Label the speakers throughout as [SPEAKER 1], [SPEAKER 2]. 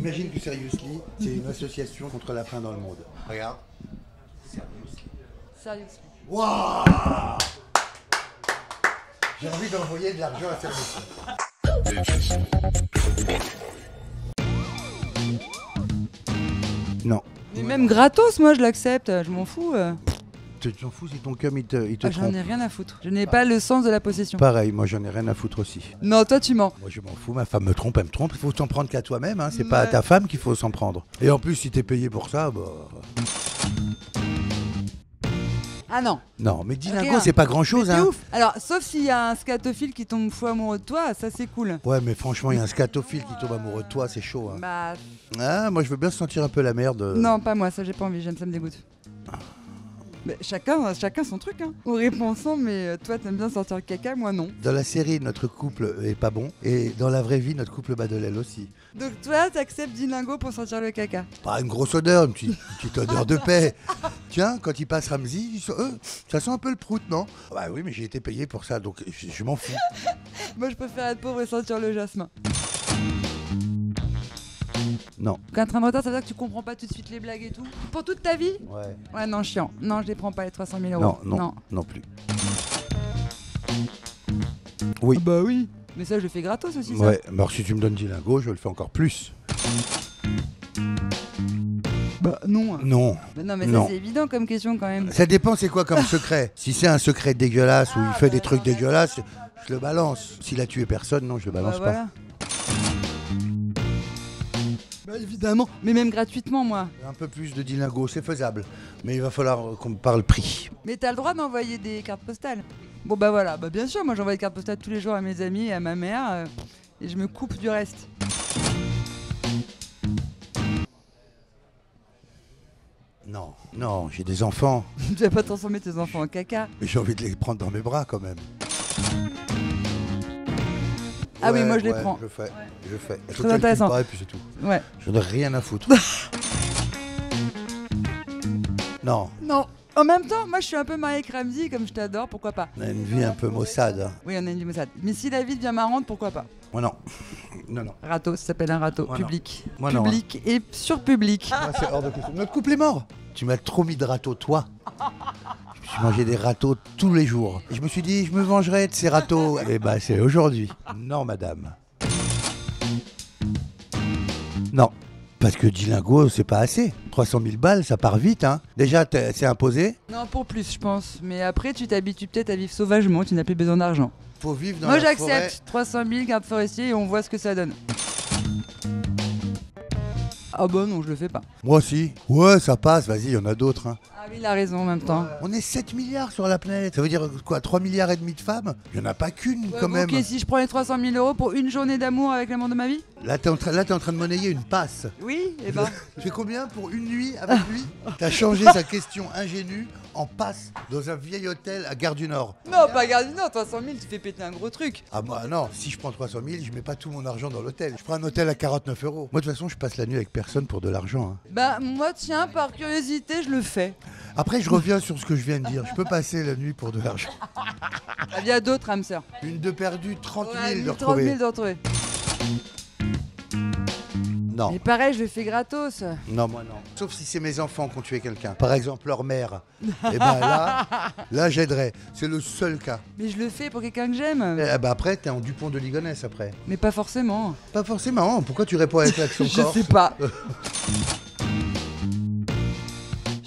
[SPEAKER 1] Imagine que Seriously, c'est une association contre la faim dans le monde. Regarde.
[SPEAKER 2] Sérieux.
[SPEAKER 1] Waouh J'ai envie d'envoyer de l'argent à Seriously. Non.
[SPEAKER 2] Mais même gratos, moi je l'accepte, je m'en fous. Euh.
[SPEAKER 1] Tu t'en fous si ton cum il te, il te
[SPEAKER 2] Ah, J'en
[SPEAKER 1] trompe
[SPEAKER 2] ai rien à foutre. Je n'ai pas le sens de la possession.
[SPEAKER 1] Pareil, moi j'en ai rien à foutre aussi.
[SPEAKER 2] Non, toi tu mens.
[SPEAKER 1] Moi je m'en fous, ma femme me trompe, elle me trompe. Il faut s'en prendre qu'à toi-même, hein. c'est pas à ta femme qu'il faut s'en prendre. Et en plus, si t'es payé pour ça, bah.
[SPEAKER 2] Ah non.
[SPEAKER 1] Non, mais Dilingo,
[SPEAKER 2] Rien.
[SPEAKER 1] c'est pas grand-chose,
[SPEAKER 2] Mais c'est
[SPEAKER 1] hein.
[SPEAKER 2] ouf. Alors, sauf s'il y a un scatophile qui tombe fou amoureux de toi, ça c'est cool.
[SPEAKER 1] Ouais, mais franchement, il y a un scatophile qui tombe amoureux de toi, c'est chaud. Hein.
[SPEAKER 2] Bah,
[SPEAKER 1] Ah, moi je veux bien sentir un peu la merde.
[SPEAKER 2] non, pas moi, ça j'ai pas envie, j'aime ça me dégoûte. Mais chacun, chacun son truc, hein. On répond ensemble, mais euh, toi t'aimes bien sortir le caca, moi non.
[SPEAKER 1] Dans la série, notre couple est pas bon. Et dans la vraie vie, notre couple bat de l'aile aussi.
[SPEAKER 2] Donc toi t'acceptes Dilingo pour sortir le caca?
[SPEAKER 1] Pas une grosse odeur, une petite, une petite odeur de paix. Tiens, quand il passe Ramsey, il sent- euh, ça sent un peu le prout, non? Bah oui, mais j'ai été payé pour ça, donc je, je m'en fous.
[SPEAKER 2] Moi je préfère être pauvre et sentir le jasmin.
[SPEAKER 1] Non.
[SPEAKER 2] Quand un train de retard, ça veut dire que tu comprends pas tout de suite les blagues et tout Pour toute ta vie
[SPEAKER 1] Ouais.
[SPEAKER 2] Ouais, non, chiant. Non, je les prends pas les 300 000 euros.
[SPEAKER 1] Non, non, non, plus. Oui.
[SPEAKER 2] Ah Bah oui. Mais ça, je le fais gratos aussi, ça.
[SPEAKER 1] Ouais, mais alors si tu me donnes Dilingo, je le fais encore plus.
[SPEAKER 2] Bah non.
[SPEAKER 1] Non.
[SPEAKER 2] Mais non, mais
[SPEAKER 1] Non.
[SPEAKER 2] ça, c'est évident comme question quand même.
[SPEAKER 1] Ça dépend, c'est quoi comme secret Si c'est un secret dégueulasse où il
[SPEAKER 2] Ah,
[SPEAKER 1] fait
[SPEAKER 2] bah,
[SPEAKER 1] des trucs
[SPEAKER 2] non,
[SPEAKER 1] dégueulasses, je le balance. S'il a tué personne, non, je le
[SPEAKER 2] Bah
[SPEAKER 1] balance
[SPEAKER 2] voilà. Bah évidemment. Mais même gratuitement, moi.
[SPEAKER 1] Un peu plus de Dilingo, c'est faisable. Mais il va falloir qu'on me parle prix.
[SPEAKER 2] Mais t'as le droit d'envoyer des cartes postales. Bon bah voilà, bah bien sûr, moi j'envoie des cartes postales tous les jours à mes amis et à ma mère. euh, et je me coupe du reste.
[SPEAKER 1] Non, non, j'ai des enfants.
[SPEAKER 2] tu vas pas transformer tes enfants en caca.
[SPEAKER 1] Mais j'ai envie de les prendre dans mes bras quand même.
[SPEAKER 2] Ah oui, moi, je les prends.
[SPEAKER 1] Je fais, je fais. Il
[SPEAKER 2] Très intéressant.
[SPEAKER 1] et puis c'est tout.
[SPEAKER 2] Ouais.
[SPEAKER 1] Je n'ai rien à foutre. non,
[SPEAKER 2] Non. En même temps, moi je suis un peu mariée avec Ramsey, comme je t'adore, pourquoi pas?
[SPEAKER 1] On a une vie un peu maussade. hein.
[SPEAKER 2] Oui, on a une vie maussade. Mais si la vie devient marrante, pourquoi pas?
[SPEAKER 1] Moi non. Non, non.
[SPEAKER 2] Râteau, ça s'appelle un râteau.
[SPEAKER 1] Moi, non.
[SPEAKER 2] public.
[SPEAKER 1] Moi, non, hein.
[SPEAKER 2] public et sur public.
[SPEAKER 1] Moi, c'est hors de question. Notre couple est mort. Tu m'as trop mis de râteaux, toi. Je mangé des râteaux tous les jours. Je me suis dit, je me vengerai de ces râteaux. Et bah, c'est aujourd'hui. Non, madame. Non. Parce que Dilingo, c'est pas assez. 300 000 balles, ça part vite, hein. Déjà, c'est imposé.
[SPEAKER 2] Non, pour plus, je pense. Mais après, tu t'habitues peut-être à vivre sauvagement, tu n'as plus besoin d'argent.
[SPEAKER 1] Faut vivre dans
[SPEAKER 2] Moi, j'accepte 300 000 garde forestier et on voit ce que ça donne. Ah bah non, je le fais pas.
[SPEAKER 1] Moi aussi. Ouais, ça passe. Vas-y, il y en a d'autres. hein.
[SPEAKER 2] Ah oui, il a raison en même temps.
[SPEAKER 1] On est 7 milliards sur la planète. Ça veut dire quoi 3 milliards et demi de femmes? Il n'y en a pas qu'une,
[SPEAKER 2] Ouais,
[SPEAKER 1] quand
[SPEAKER 2] bon,
[SPEAKER 1] même.
[SPEAKER 2] Ok, si je prends les 300 000 euros pour une journée d'amour avec l'amour de ma vie?
[SPEAKER 1] Là, t'es en, train- là, t'es en train de monnayer une passe.
[SPEAKER 2] Oui, et ben.
[SPEAKER 1] Tu fais combien pour une nuit avec lui? T'as changé sa question ingénue en passe dans un vieil hôtel à Gare du Nord.
[SPEAKER 2] non, pas garde non, 300 000, tu fais péter un gros truc.
[SPEAKER 1] Ah moi non, si je prends 300 000, je mets pas tout mon argent dans l'hôtel. Je prends un hôtel à 49 euros. Moi de toute façon, je passe la nuit avec personne pour de l'argent. hein.
[SPEAKER 2] Bah, moi, tiens, par curiosité, je le fais.
[SPEAKER 1] Après, je reviens sur ce que je viens de dire. Je peux passer la nuit pour de l'argent.
[SPEAKER 2] Ah, Il y a d'autres, âmes sœurs.
[SPEAKER 1] Une de perdue, 30 000
[SPEAKER 2] Ouais,
[SPEAKER 1] de
[SPEAKER 2] 1000, 30
[SPEAKER 1] retrouver.
[SPEAKER 2] 000 de retrouver.
[SPEAKER 1] Non,
[SPEAKER 2] Mais pareil, je le fais gratos.
[SPEAKER 1] non, moi non. Sauf si c'est mes enfants qui ont tué quelqu'un. Par exemple, leur mère. Et ben là, là j'aiderais. C'est le seul cas.
[SPEAKER 2] Mais je le fais pour quelqu'un que j'aime.
[SPEAKER 1] Et ben après, t'es en Dupont de Ligonnès après.
[SPEAKER 2] Mais pas forcément.
[SPEAKER 1] Pas forcément. Pourquoi tu réponds avec l'accent
[SPEAKER 2] Je
[SPEAKER 1] corse
[SPEAKER 2] sais pas.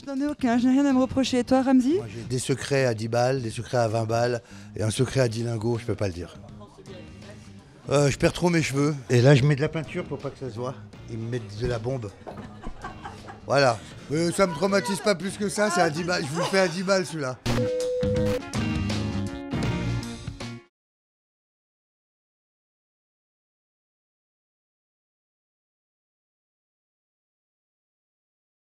[SPEAKER 2] je n'en ai aucun, je n'ai rien à me reprocher. Et toi, Ramsey
[SPEAKER 1] Moi, j'ai des secrets à 10 balles, des secrets à 20 balles et un secret à 10 lingots, je peux pas le dire. Euh, je perds trop mes cheveux. Et là, je mets de la peinture pour pas que ça se voit. Ils me mettent de la bombe. Voilà. Euh, ça me traumatise pas plus que ça, c'est à 10 balles. Je vous le fais à 10 balles celui-là.